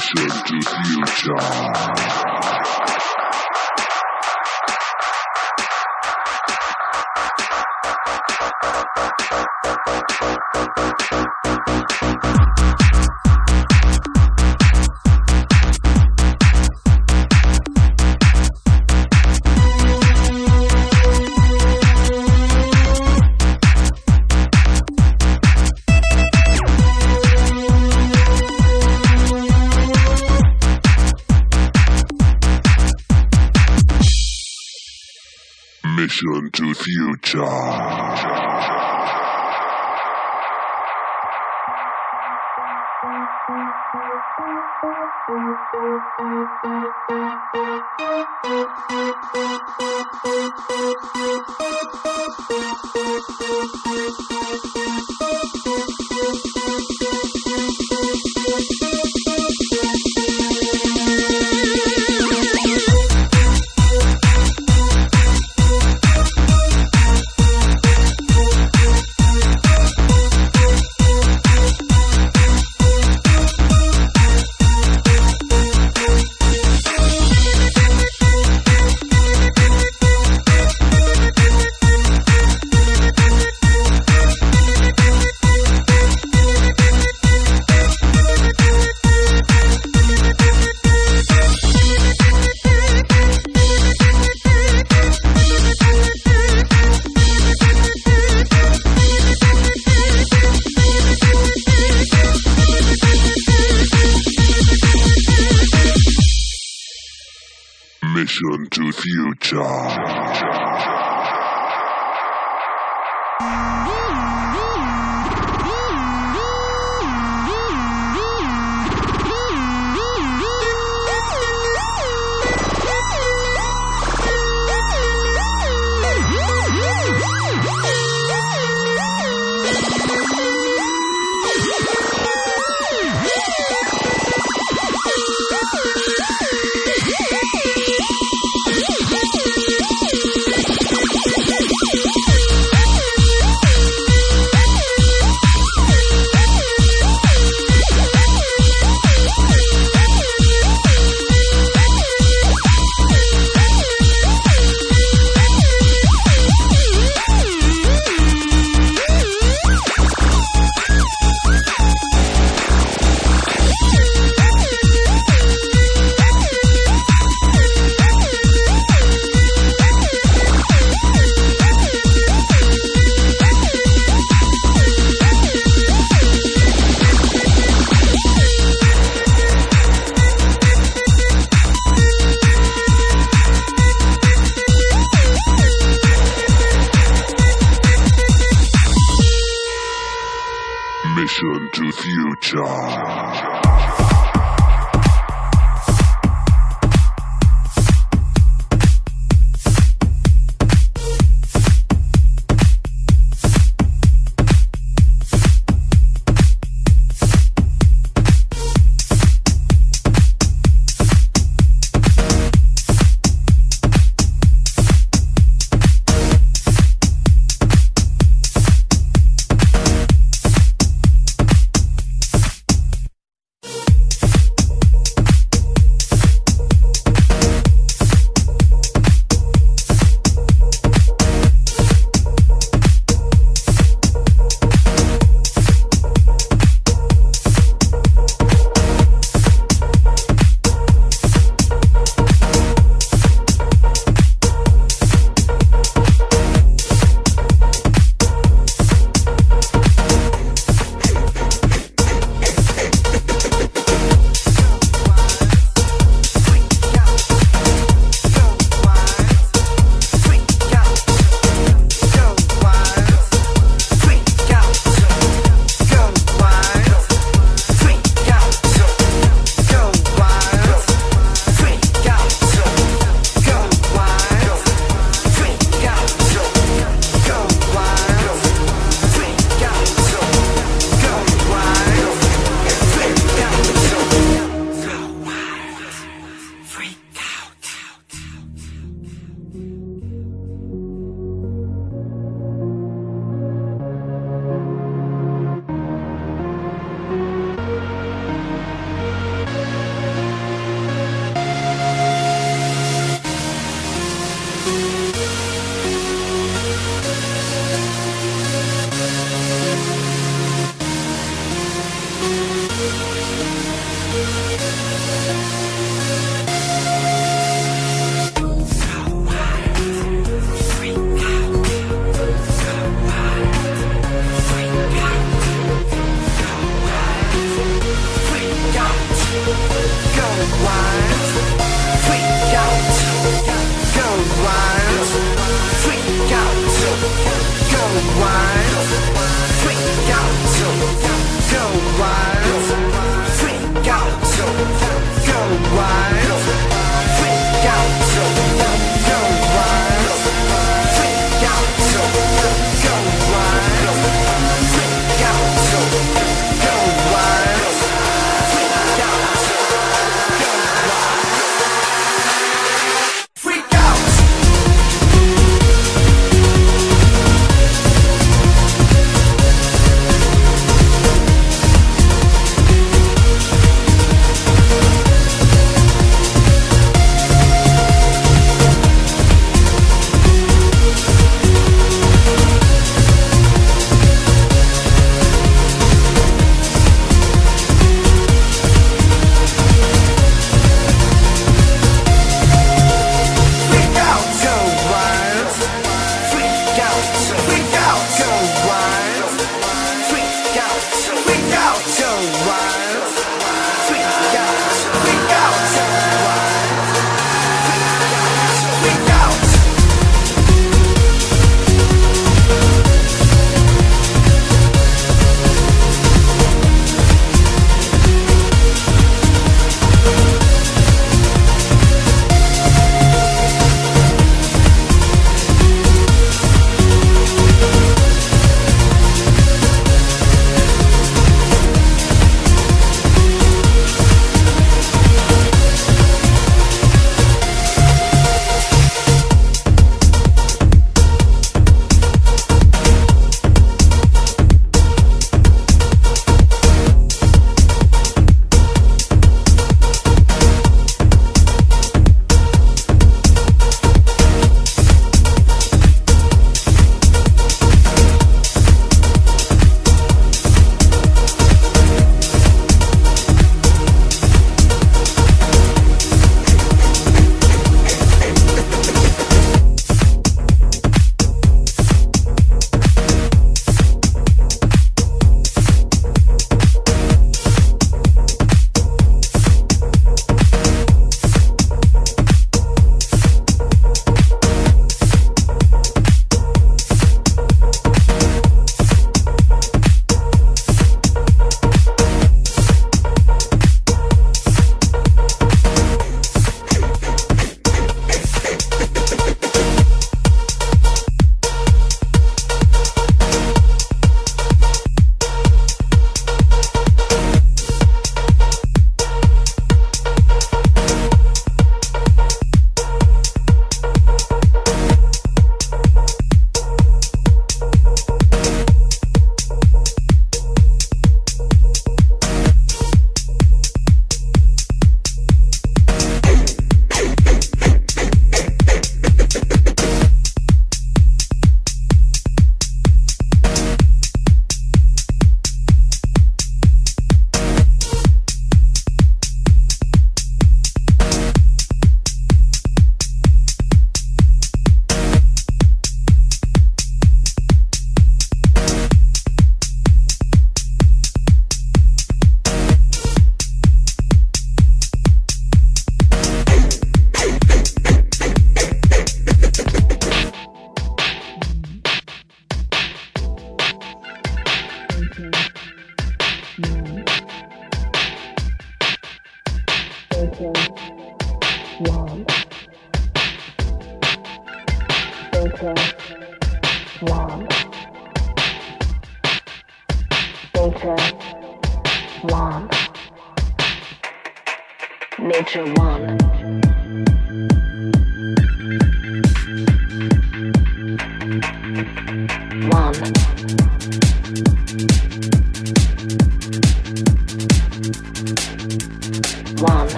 Mission to future. Mission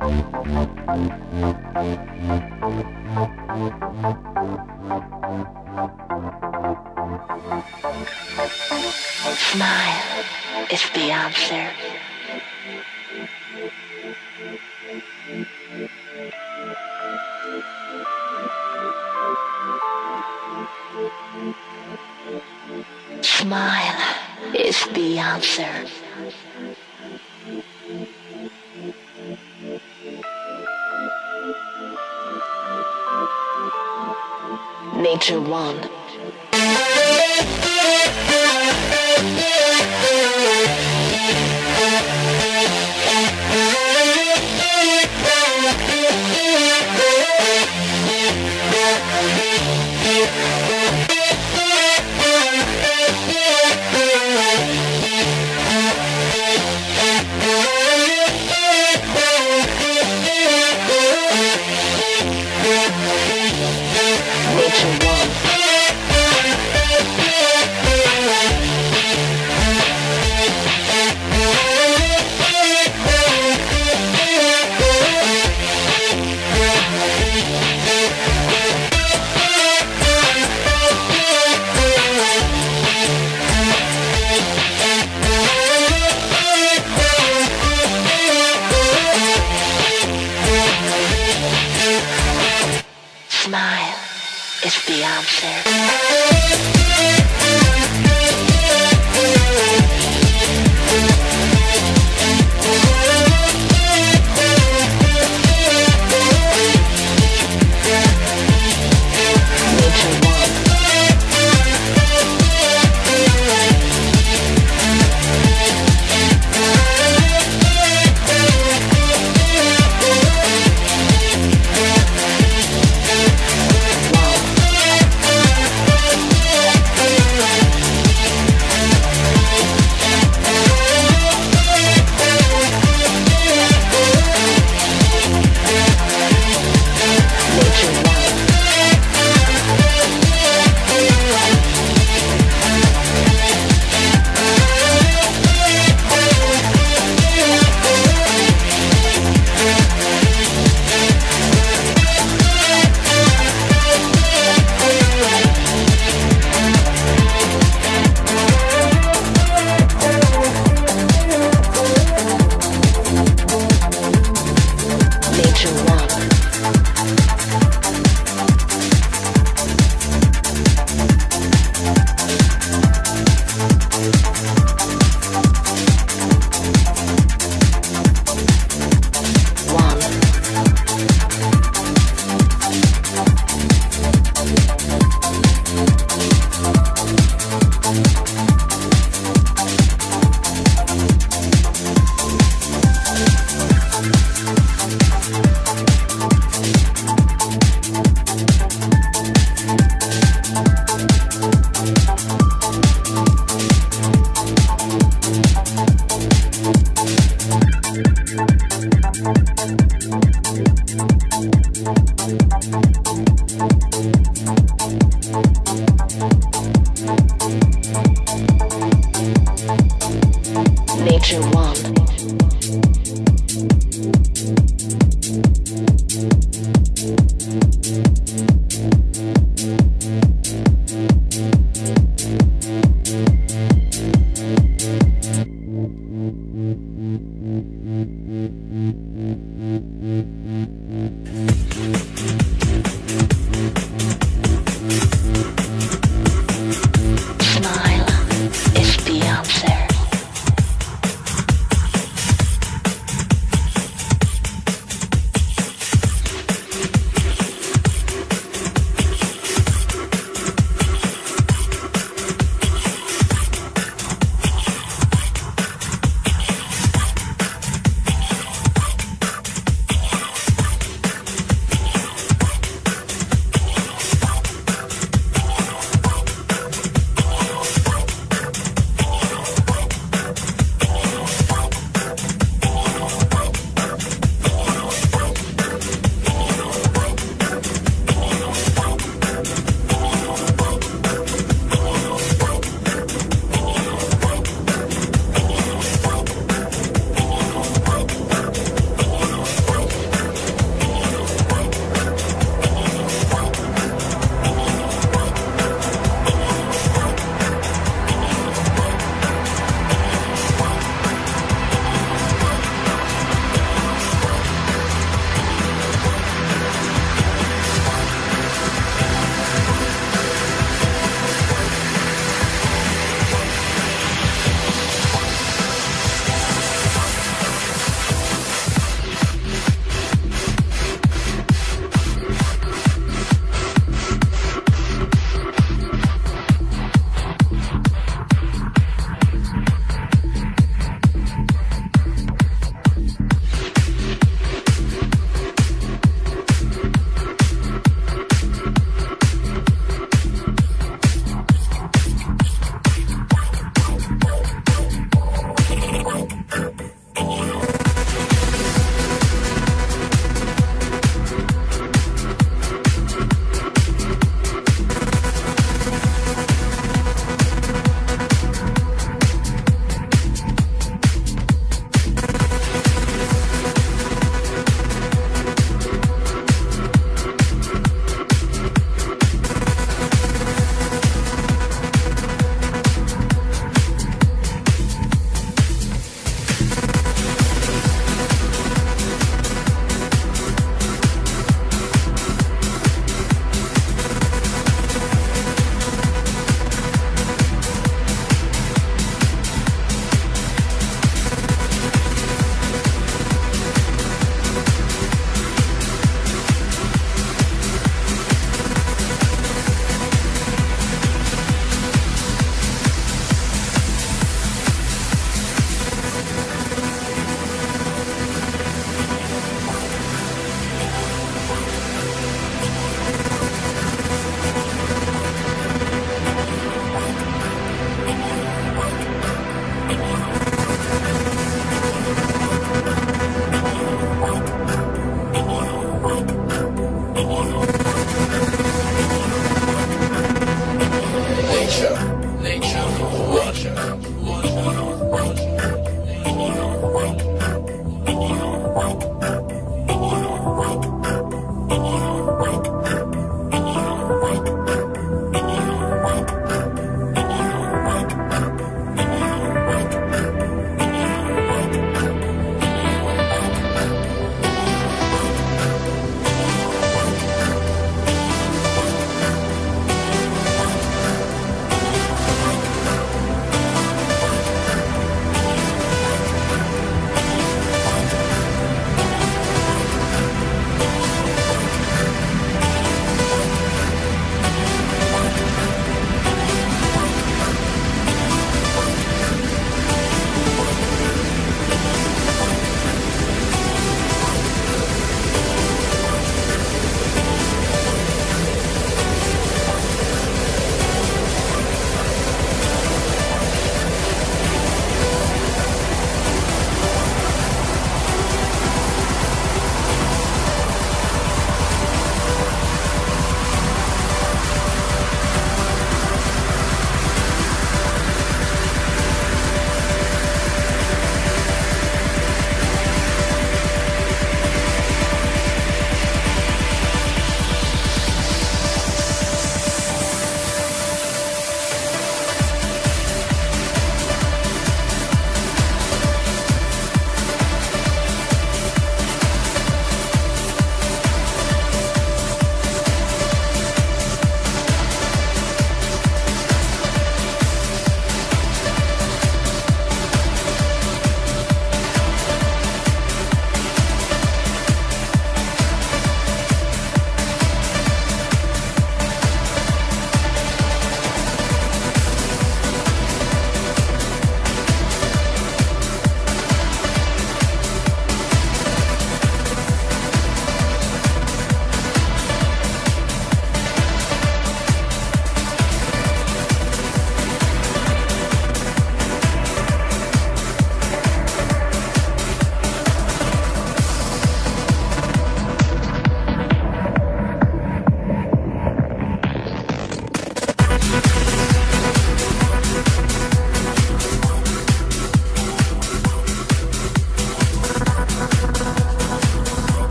Smile is the answer. Smile is the answer. One.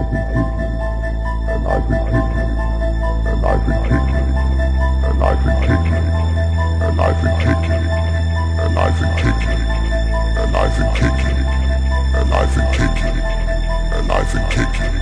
I've been kicking, and I've been kicking, and I've been kicking, and I've been kicking, and I've been kicking, and I've been kicking, and I've been kicking, and I've been kicking, and I've been kicking.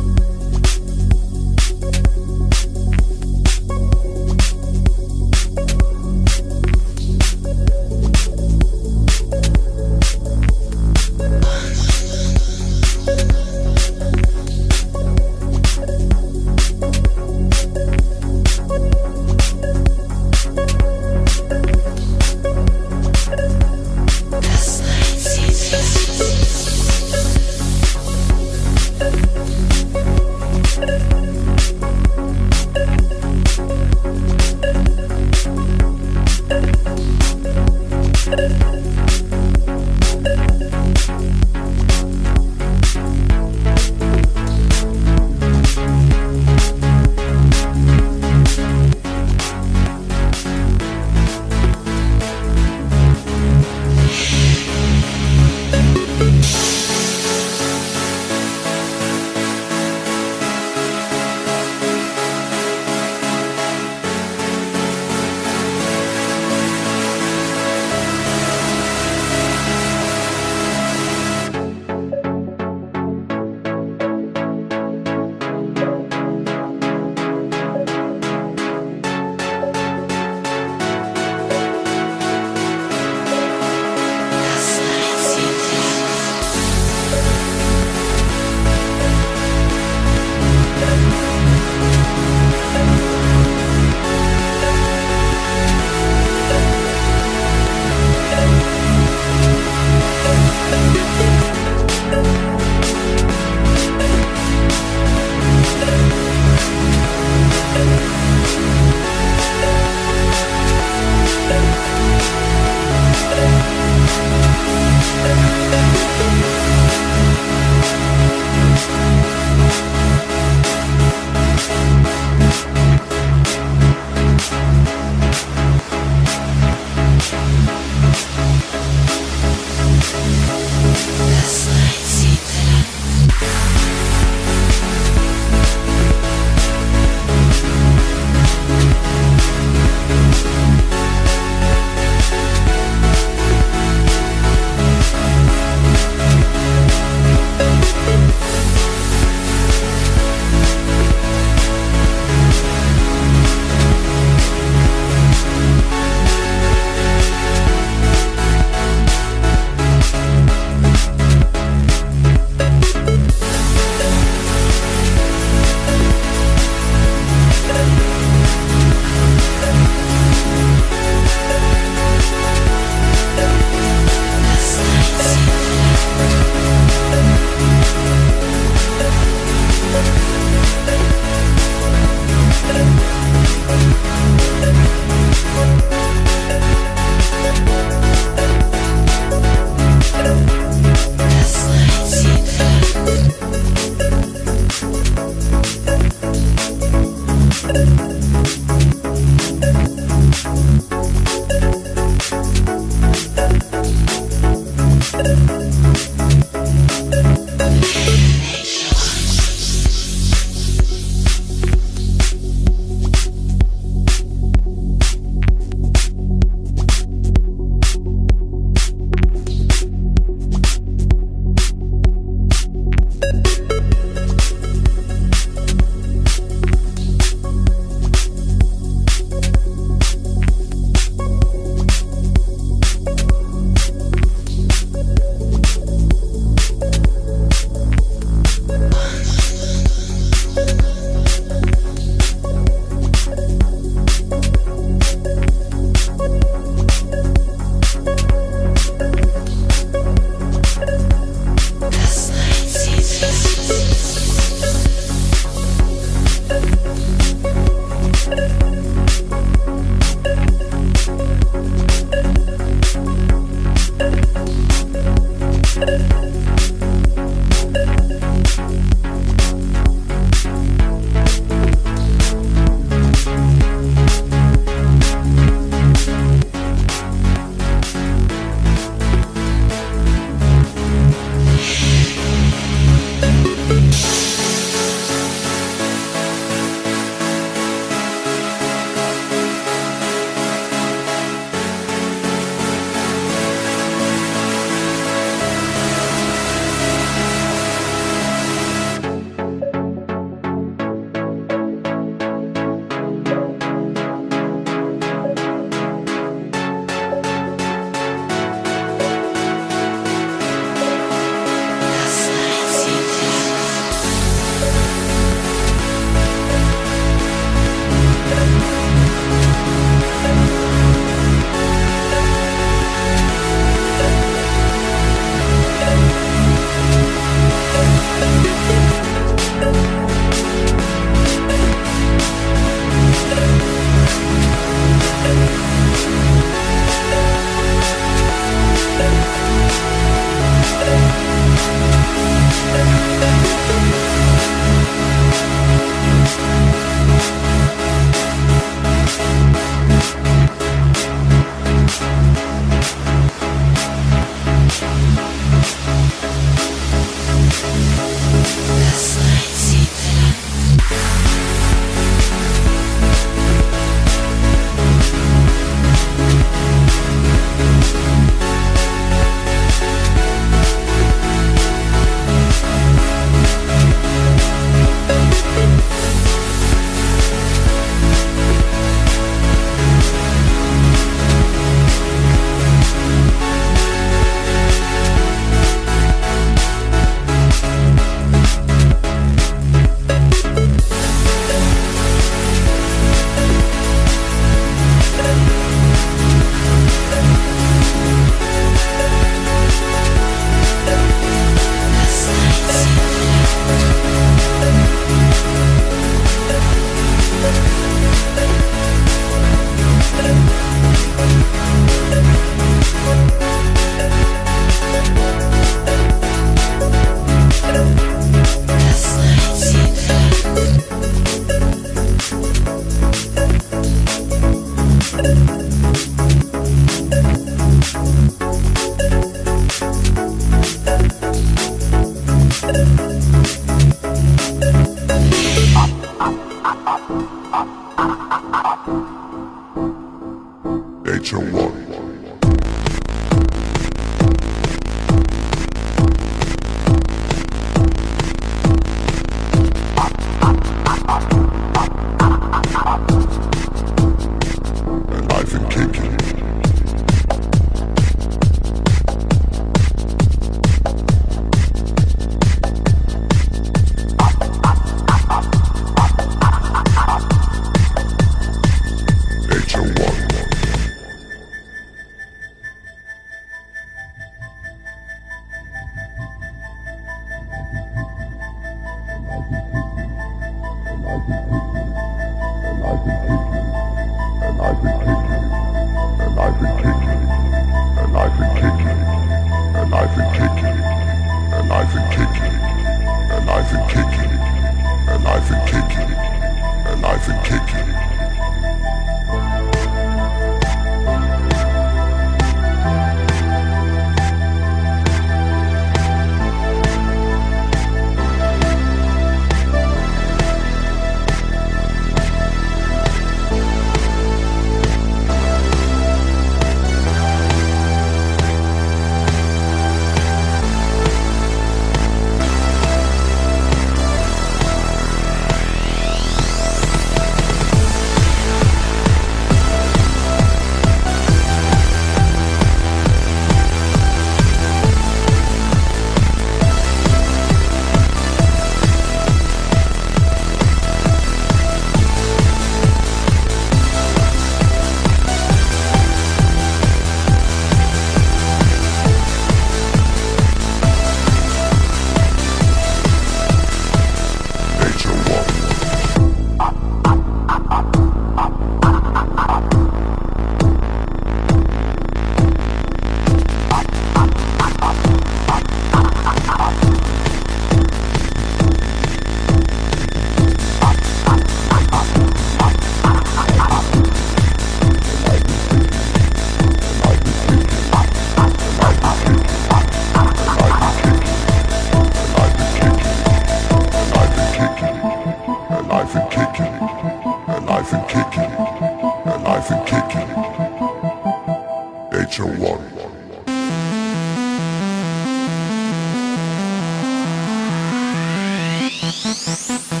Música